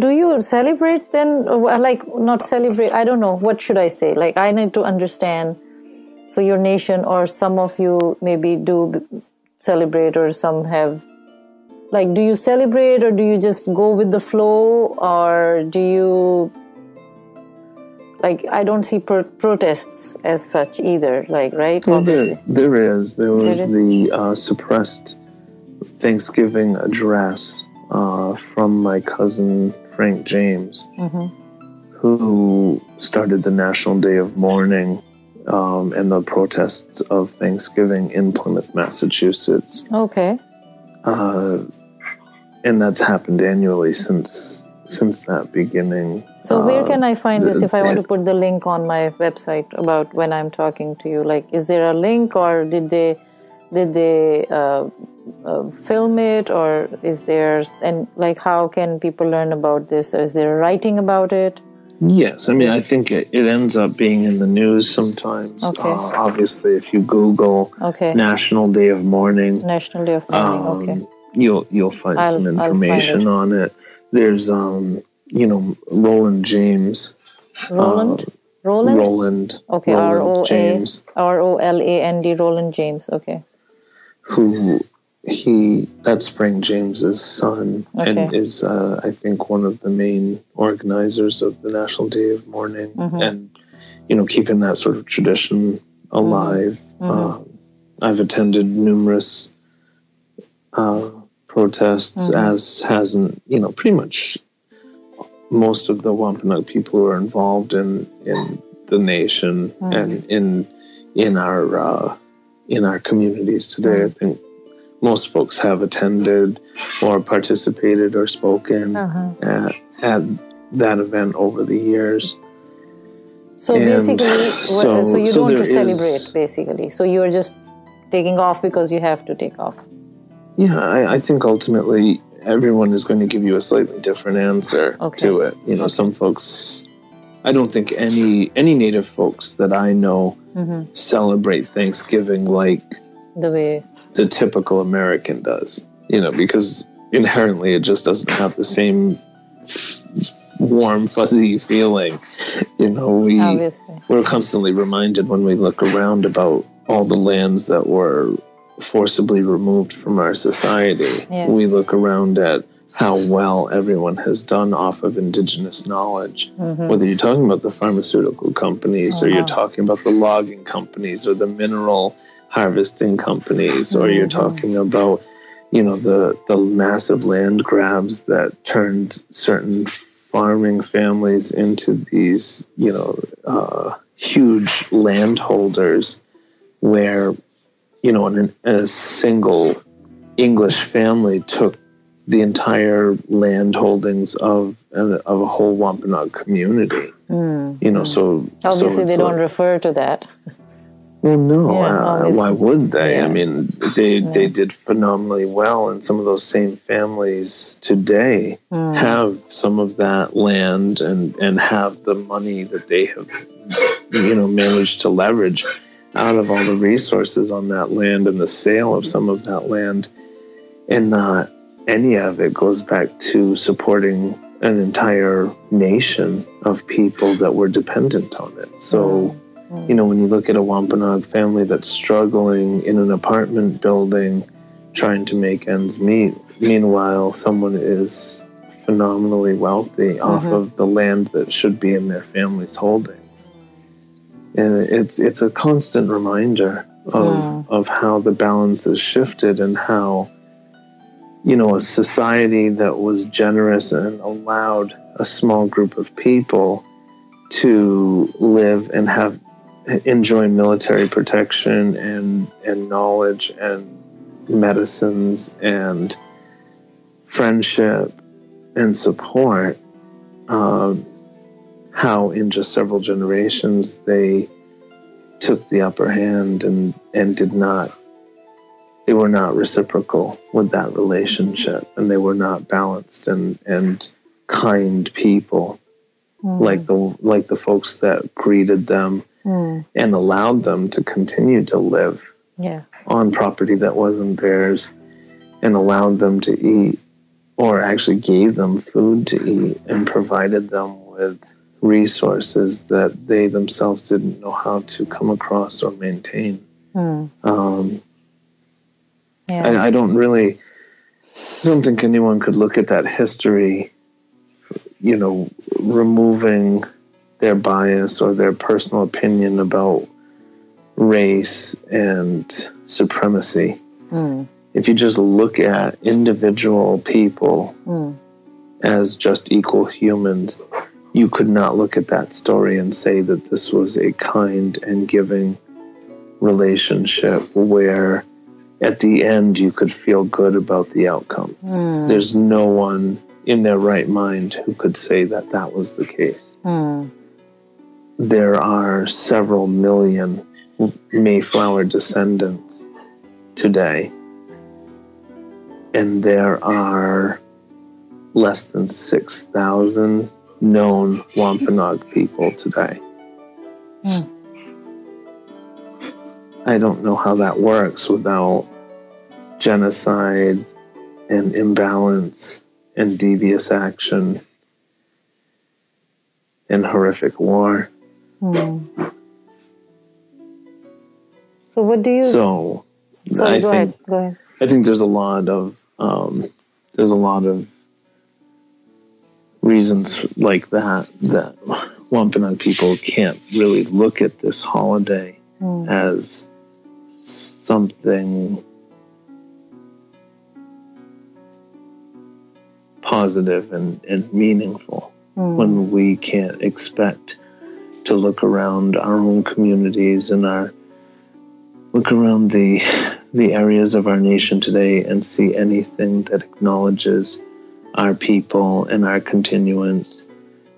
do you celebrate then like not celebrate i don't know what should i say? Like i need to understand so your nation or some of you maybe do celebrate or some have like do you celebrate or do you just go with the flow? Or do you like i don't see pro- protests as such either like right? Well, there, there is. There was there is? the uh, suppressed thanksgiving address uh, from my cousin Frank James, mm-hmm. who started the National Day of Mourning um, and the protests of Thanksgiving in Plymouth, Massachusetts. Okay. Uh, and that's happened annually since since that beginning. So uh, where can I find this if I want to put the link on my website about when I'm talking to you? Like, is there a link or did they did they uh, uh, film it or is there and like how can people learn about this? Is there writing about it? Yes i mean i think it, it ends up being in the news sometimes. Okay. Uh, obviously if you google okay. national day of mourning national day of mourning um, okay. you'll you'll find I'll, some information find it. on it. There's um you know roland james roland? uh, roland? Roland. Okay r-o-a r-o-l-a-n-d roland james okay. Who he that's Frank James's son okay. and is uh, I think one of the main organizers of the National Day of Mourning mm-hmm. and you know keeping that sort of tradition alive. Mm-hmm. Uh, I've attended numerous uh, protests, mm-hmm. as hasn't you know pretty much most of the Wampanoag people who are involved in in the nation mm-hmm. and in in our uh, in our communities today. I think most folks have attended or participated or spoken uh-huh. at, at, that event over the years. So and basically, so, so you so don't celebrate is, basically. So you're just taking off because you have to take off. Yeah, I, I think ultimately everyone is going to give you a slightly different answer okay. to it. You know, some folks I don't think any any native folks that I know mm-hmm. celebrate Thanksgiving like the way the typical American does. You know, because inherently it just doesn't have the same warm, fuzzy feeling. You know, we Obviously. we're constantly reminded when we look around about all the lands that were forcibly removed from our society. Yeah. We look around at how well everyone has done off of indigenous knowledge. Mm-hmm. Whether you're talking about the pharmaceutical companies or you're uh-huh. talking about the logging companies or the mineral harvesting companies or you're mm-hmm. talking about you know the the massive land grabs that turned certain farming families into these you know uh, huge landholders where you know an, a single English family took the entire land holdings of of a whole Wampanoag community. Mm, you know, so obviously so they don't refer to that. Well, no. Yeah, uh, why would they? Yeah. I mean, they yeah. they did phenomenally well, and some of those same families today mm. have some of that land and and have the money that they have, you know, managed to leverage out of all the resources on that land and the sale of some of that land, and not any of it goes back to supporting an entire nation of people that were dependent on it. So, mm. You know, when you look at a Wampanoag family that's struggling in an apartment building, trying to make ends meet, meanwhile, someone is phenomenally wealthy mm-hmm. off of the land that should be in their family's holdings. And it's it's a constant reminder of mm. of how the balance has shifted and how you know, a society that was generous and allowed a small group of people to live and have enjoy military protection and and knowledge and medicines and friendship and support um, how in just several generations they took the upper hand and and did not they were not reciprocal with that relationship and they were not balanced and and kind people mm. like the like the folks that greeted them mm. and allowed them to continue to live yeah. on property that wasn't theirs and allowed them to eat or actually gave them food to eat and provided them with resources that they themselves didn't know how to come across or maintain. Mm. Um, yeah. I, I, don't really, I don't think anyone could look at that history, you know, removing their bias or their personal opinion about race and supremacy. Mm. If you just look at individual people mm. as just equal humans, you could not look at that story and say that this was a kind and giving relationship where at the end you could feel good about the outcome. Mm. There's no one in their right mind who could say that that was the case. Mm. There are several million Mayflower descendants today, and there are less than 6,000 known Wampanoag people today. Mm. I don't know how that works without genocide and imbalance and devious action and horrific war. So what do you? So, Sorry, I go think, ahead. Go ahead. I think there's a lot of um, there's a lot of reasons like that that Wampanoag people can't really look at this holiday mm. as something positive and, and meaningful mm. when we can't expect to look around our own communities and our look around the the areas of our nation today and see anything that acknowledges our people and our continuance.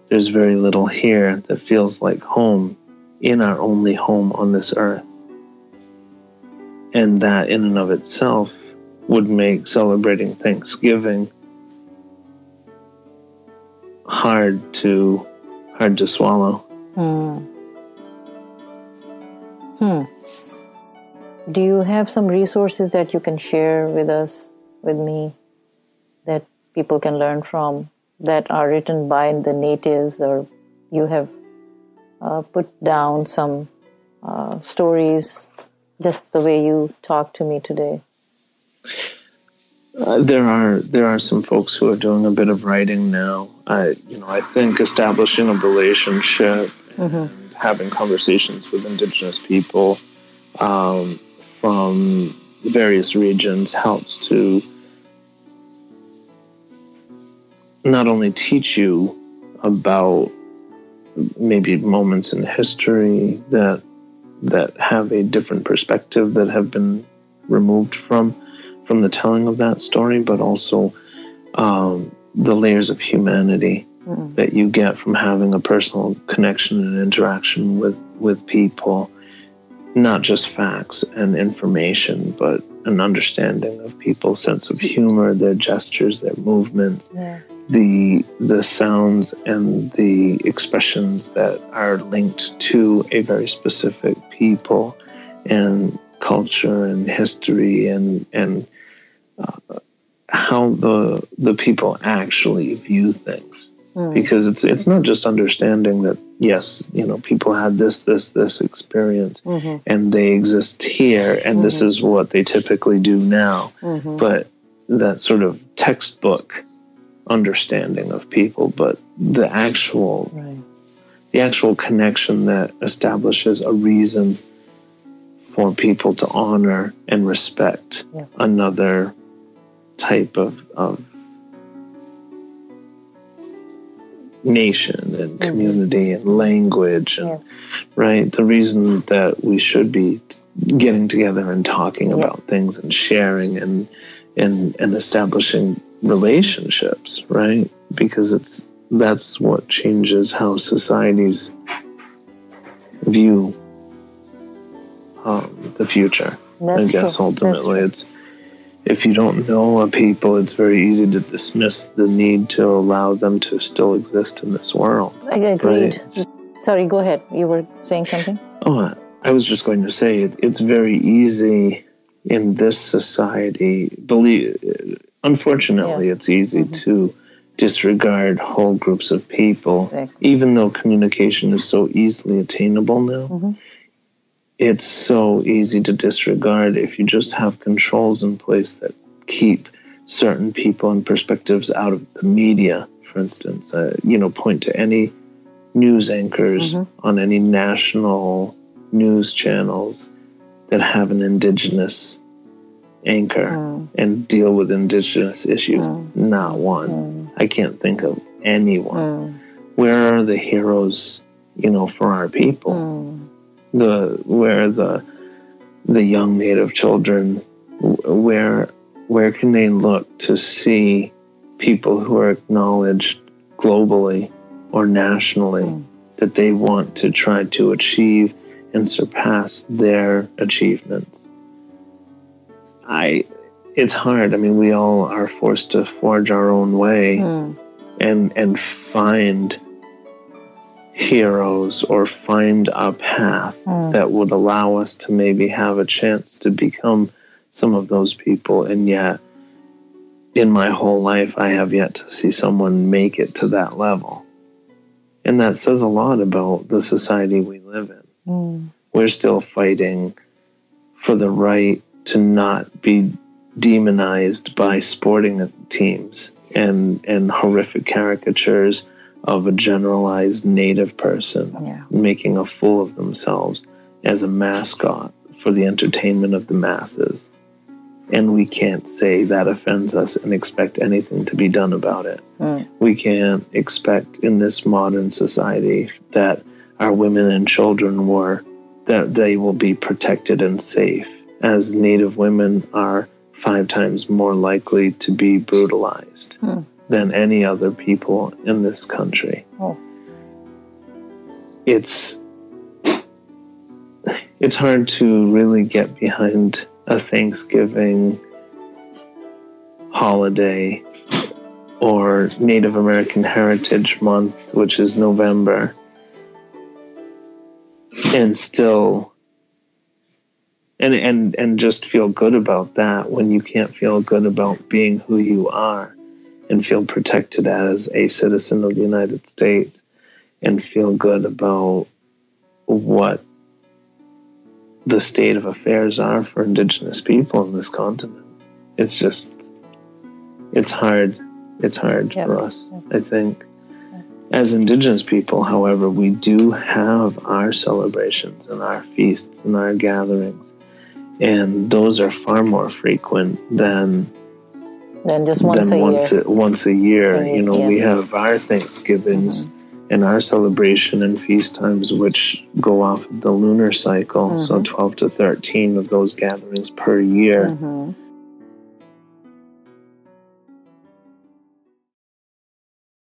There's very little here that feels like home in our only home on this earth. And that, in and of itself, would make celebrating Thanksgiving hard to hard to swallow. Hmm. Hmm. Do you have some resources that you can share with us, with me, that people can learn from, that are written by the natives, or you have uh, put down some uh, stories just the way you talked to me today? Uh, there are there are some folks who are doing a bit of writing now. I you know I think establishing a relationship mm-hmm. having conversations with Indigenous people um, from various regions helps to not only teach you about maybe moments in history that that have a different perspective that have been removed from from the telling of that story, but also um, the layers of humanity mm. that you get from having a personal connection and interaction with with people not just facts and information, but an understanding of people's sense of humor, their gestures, their movements, yeah. the the sounds and the expressions that are linked to a very specific people and culture and history and and uh, how the the people actually view things. Mm. Because it's it's not just understanding that yes, you know, people had this, this, this experience mm-hmm. and they exist here and mm-hmm. this is what they typically do now. Mm-hmm. But that sort of textbook understanding of people, but the actual right. the actual connection that establishes a reason for people to honor and respect yeah. another type of, of nation and mm-hmm. community mm-hmm. and language and yeah. right the reason that we should be getting together and talking yeah. about things and sharing and and and establishing relationships right because it's that's what changes how societies view um, the future that's i guess true. ultimately it's if you don't know a people, it's very easy to dismiss the need to allow them to still exist in this world. I agreed. Right? Sorry, go ahead. You were saying something? Oh, I was just going to say it, it's very easy in this society. Believe unfortunately, yeah. it's easy mm-hmm. to disregard whole groups of people, exactly. even though communication is so easily attainable now. Mm-hmm. It's so easy to disregard if you just have controls in place that keep certain people and perspectives out of the media, for instance. Uh, you know, point to any news anchors mm-hmm. on any national news channels that have an indigenous anchor mm. and deal with indigenous issues. Mm. Not one. Mm. I can't think of anyone. Mm. Where are the heroes, you know, for our people? The where the the young native children where where can they look to see people who are acknowledged globally or nationally mm. that they want to try to achieve and surpass their achievements? I it's hard. I mean, we all are forced to forge our own way mm. and and find heroes or find a path mm. that would allow us to maybe have a chance to become some of those people and yet in my whole life I have yet to see someone make it to that level. And that says a lot about the society we live in. Mm. We're still fighting for the right to not be demonized by sporting teams and and horrific caricatures of a generalized native person yeah. making a fool of themselves as a mascot for the entertainment of the masses. And we can't say that offends us and expect anything to be done about it. Mm. We can't expect in this modern society that our women and children were that they will be protected and safe as Native women are five times more likely to be brutalized hmm. Than any other people in this country. Oh. It's it's hard to really get behind a Thanksgiving holiday or Native American Heritage Month, which is November, and still and and and just feel good about that when you can't feel good about being who you are and feel protected as a citizen of the United States and feel good about what the state of affairs are for indigenous people in this continent. It's just it's hard. It's hard yep. for us, I think. As indigenous people, however, we do have our celebrations and our feasts and our gatherings and those are far more frequent than than just once than a once year. A, once a year, you know, yeah. we have our Thanksgivings mm-hmm. and our celebration and feast times, which go off the lunar cycle. Mm-hmm. So twelve to thirteen of those gatherings per year. Mm-hmm.